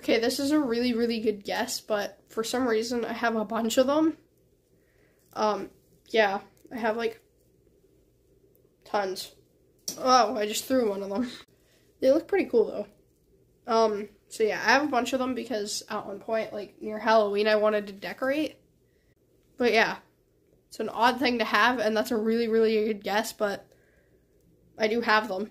Okay, this is a really, really good guess, but for some reason I have a bunch of them. Um, yeah, I have like tons. Oh, I just threw one of them. They look pretty cool though. Um, so yeah, I have a bunch of them because at one point, like near Halloween, I wanted to decorate. But yeah, it's an odd thing to have, and that's a really, really good guess, but I do have them.